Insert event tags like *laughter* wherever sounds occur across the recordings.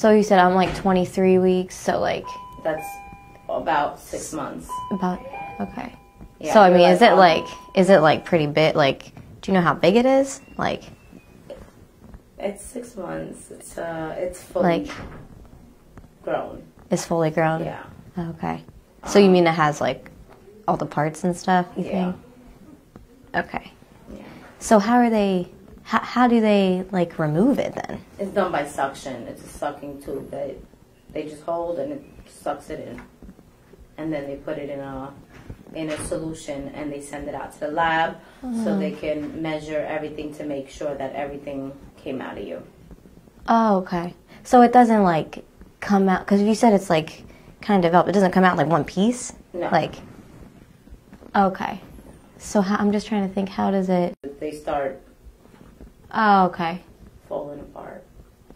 So you said I'm like 23 weeks, so like That's about six months. about okay. Yeah, so I mean, is it on- like is it like pretty big? Like, do you know how big it is? Like, It's six months. It's uh, it's fully like grown. it's fully grown. Yeah. Okay. So you mean it has like all the parts and stuff? You Yeah. think? Okay. Yeah. So how are they? How, how do they like remove it then? It's done by suction. It's a sucking tube that they just hold and it sucks it in, and then they put it in a in a solution and they send it out to the lab so uh-huh. they can measure everything to make sure that everything came out of you. Oh, okay. So it doesn't like come out because you said it's like kind of developed. It doesn't come out in, like one piece. No. Like. Okay. So how, I'm just trying to think. How does it? They start Oh, okay. falling apart.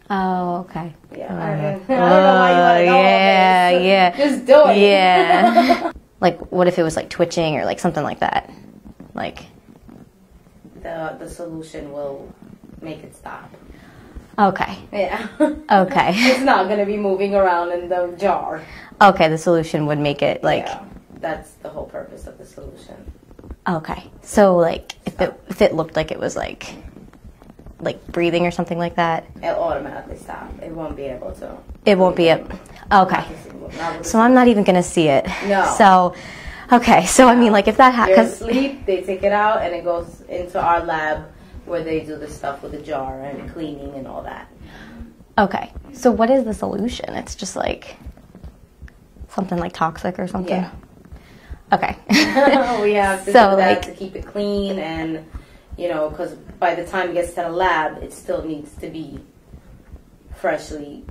Oh, okay. Yeah. Uh, I, *laughs* don't know why you want to know all yeah, this. *laughs* yeah. Just do it. Yeah. *laughs* like, what if it was like twitching or like something like that? Like, the the solution will make it stop. okay, Yeah. okay, it's not gonna be moving around in the jar. okay. The solution would make it like yeah. That's the whole purpose of the solution. okay. So like, if it if it looked like it was like like breathing or something like that, It'll automatically stop. It won't be able to. it won't be a okay. So I'm not even gonna see it. No. So, okay. So I mean, like, if that happens, asleep, they take it out and it goes into our lab where they do the stuff with the jar and cleaning and all that. okay. So what is the solution? It's just like something like toxic or something. Yeah. Okay. *laughs* we have to So, do that like- to keep it clean and, you know, because by the time it gets to the lab, it still needs to be freshly,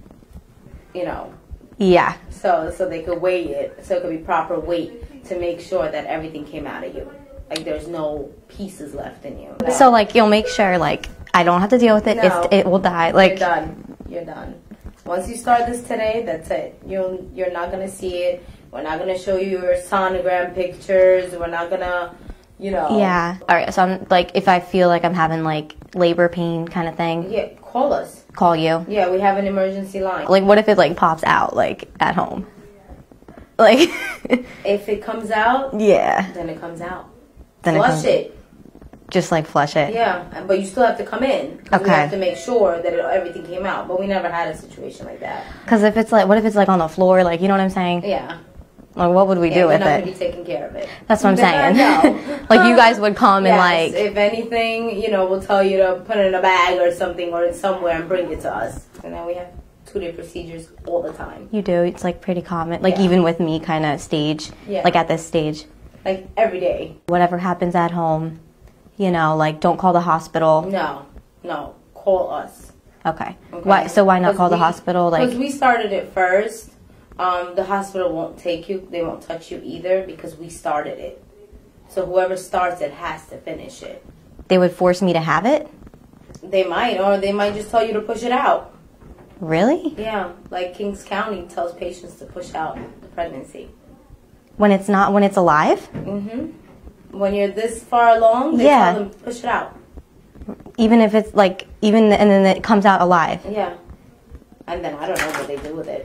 you know, yeah. so so they could weigh it, so it could be proper weight to make sure that everything came out of you. Like there's no pieces left in you. So like you'll make sure like I don't have to deal with it. No. It will die. Like you're done. You're done. Once you start this today, that's it. You you're not gonna see it. We're not gonna show you your sonogram pictures. We're not gonna, you know. yeah. All right. So I'm like if I feel like I'm having like labor pain kind of thing, Yeah. Call us. call you. Yeah, we have an emergency line. Like what if it like pops out like at home? Like *laughs* If it comes out, yeah. then it comes out. Then Flush comes- it. Just like flush it. Yeah, but you still have to come in. 'cause We Okay. have to make sure that it, everything came out. But we never had a situation like that. Because if it's like, what if it's like on the floor? Like, you know what I'm saying? Yeah. Like, what would we do with it? be taking care of it. That's what I'm saying. No. *laughs* like, you guys would come and like, if anything, you know, we'll tell you to put it in a bag or something or somewhere and bring it to us. And then we have two-day procedures all the time, you do. It's like pretty common. Like, Yeah. even with me, kind of stage. Yeah. Like at this stage, like every day. whatever happens at home, you know, like don't call the hospital. No, no, call us. Okay. Okay. Why? So why not call the we- hospital? Because Like, we started it first. Um, the hospital won't take you. They won't touch you either because we started it. So whoever starts it has to finish it. they would force me to have it? They might, or they might just tell you to push it out. Really? Yeah, like Kings County tells patients to push out the pregnancy. When it's not? When it's alive? hmm When you're this far along, they Yeah. tell them push it out. Even if it's like, even and then it comes out alive. Yeah. And then I don't know what they do with it.